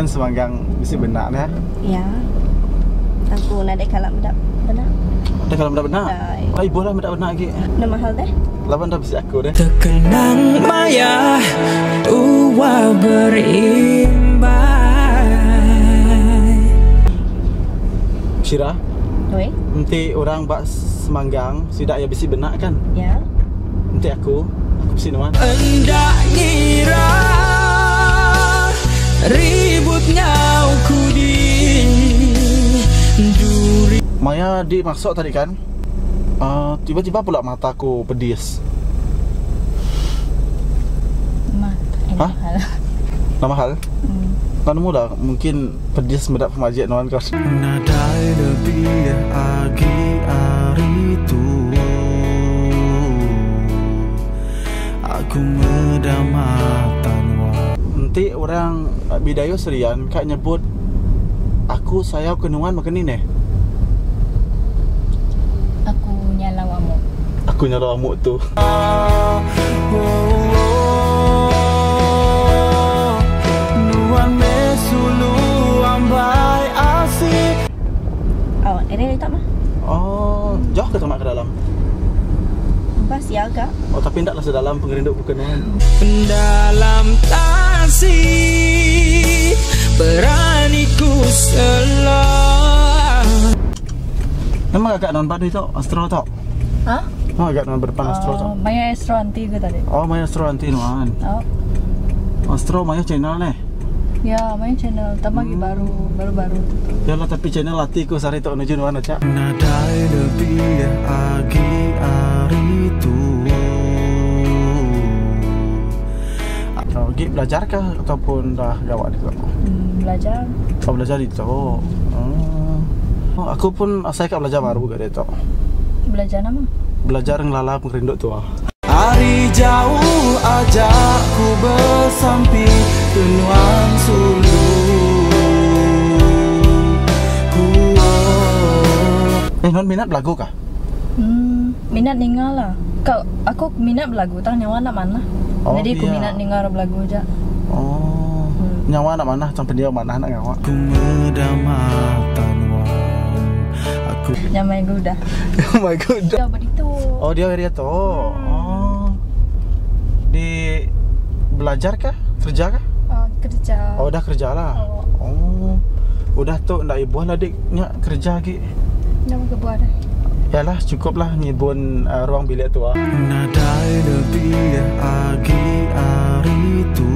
Kan semanggang mesti benar ya. Ya. Aku nak ada kalak bedak. Benar. Dah kalau benar benar. Dah. Ai boleh benar benar lagi. Nak mahal deh. Lawan dah mesti aku deh. Terkenang maya Tua berimbang Syira, Oi. nanti orang bak semanggang sudah ya mesti benar kan? Ya. Nanti aku aku mesti nuan. Endak ngira Ributnya ku di Duri Maya dimaksud tadi kan? Uh, tiba-tiba pula mataku pedis. Mah. Ini Hah? mahal. Nama hal? Hmm. Kan mula mungkin pedis mendak pemajian nuan kau. Nadai lebih agi hari tu Aku wa Nanti orang Bidayo Serian kak nyebut aku saya kenuan makan ni neh. Aku nyala wamu. Aku nyala amuk tu. Oh, ini tak mah. Oh, jauh ke tamak ke dalam? Bas ya agak. Oh, tapi ndaklah sedalam pengerinduk kenuan. Dalam tasik Berani ku selah Memang agak non padu itu astro tau. Hah? Memang agak non berpan astro tau. Oh, Maya Astro anti ke tadi? Oh, main astro nanti nuan. Oh. Astro main channel neh. Ya, main channel tambah lagi baru baru-baru. Ya lah tapi channel latiku sari tok nuju nuan aja. Nadai lebih agi gig belajar kah ataupun dah gawat juga? Hmm, belajar. Kau belajar di. Oh. oh. aku pun saya kat belajar baru juga dia tu. Belajar nama? Belajar ngelala pengerinduk tu ah. Hari jauh ajak ku bersamping Kenuan sulu Ku Eh, non minat belagu kah? Hmm, minat ningal lah. Kau, aku minat belagu, tang nyawa nak mana? Oh, Jadi aku iya. minat ningal belagu aja. Oh. Hmm. Nyawa nak mana? Sampai dia mana nak ngawa? Ku medamatan wan Aku Yang main gudah. oh my god. Ya, begitu. Oh, dia area tu. Oh. Di belajar kah? Kerja kah? Oh, kerja. Oh, dah kerja lah. Oh. Oh. Udah tu nak ibu lah dik nya kerja lagi. Nama ke buat dah. Yalah, cukuplah nyibun uh, ruang bilik tu ah. Nadai lebih agi hari tu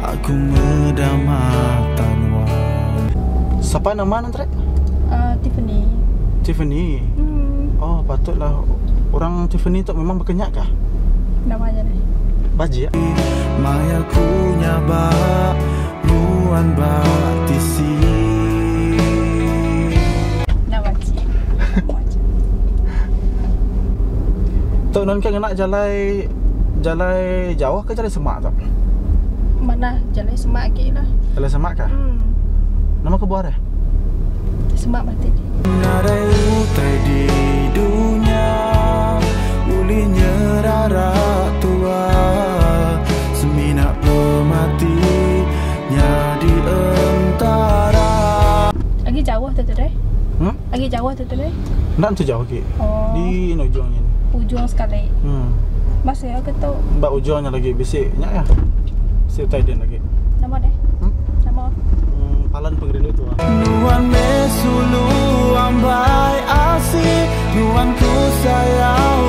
Aku medamatan wan Siapa nama nanti? Uh, Tiffany. Tiffany. Hmm, Oh, patutlah orang Tiffany tu memang berkenyak kah? nama aja deh. Baji ya? Maya ku nyaba Ruan batisi Nama Tok non kan nak jalan jalan jauh ke jalan semak tu? Mana jalan semak lagi lah. Jalan semak kah? Hmm, Nama ke buah dah? semak mati. Nadai utai di dunia Ulinya rara tua Semina pemati Nyadi antara Lagi jauh tu tu deh. Hmm? Lagi jauh tu tu deh. Nak tu jauh lagi. Oh, Di ujung ni. Ujung sekali. Hmm. Masih aku tahu Mbak ujungnya lagi bisik nyak ya. Utai dia lagi. nama deh. Hmm? Nama. Hmm, palan pengerindu tu ah. Nuan mesulu ambai asik Nuan ku sayang